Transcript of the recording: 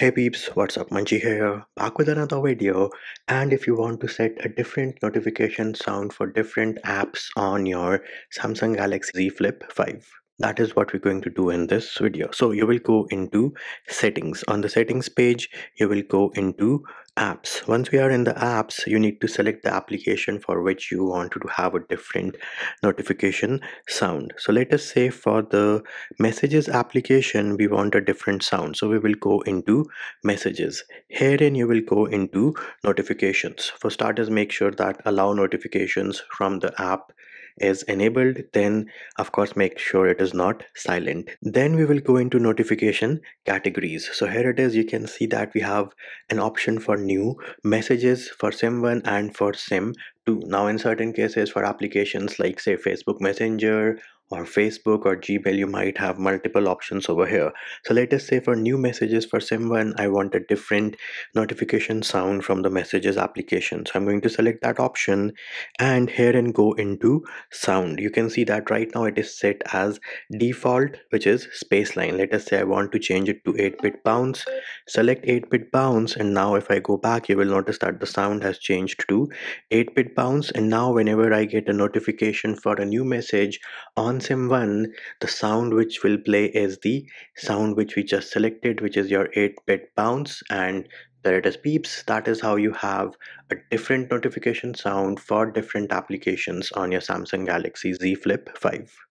Hey peeps, what's up? Munchy here, back with another video. And if you want to set a different notification sound for different apps on your Samsung Galaxy Z Flip 5, that is what we're going to do in this video. So you will go into settings. On the settings page you will go into apps. Once we are in the apps you need to select the application for which you want to have a different notification sound. So let us say for the messages application we want a different sound. So we will go into messages. Herein you will go into notifications. For starters make sure that allow notifications from the app is enabled then of course make sure it is not silent. Then we will go into notification categories. So here it is. You can see that we have an option for new messages for sim1 and for sim2 now in certain cases for applications like say facebook messenger or Facebook or Gmail, you might have multiple options over here. So let us say for new messages for SIM1, I want a different notification sound from the messages application. So I'm going to select that option and here and go into sound. You can see that right now it is set as default, which is spaceline. Let us say I want to change it to 8-bit bounce. Select 8-bit bounce and now if I go back, you will notice that the sound has changed to 8-bit bounce. And now whenever I get a notification for a new message on sim1 the sound which will play is the sound which we just selected which is your 8-bit bounce and there it is beeps that is how you have a different notification sound for different applications on your samsung galaxy z flip 5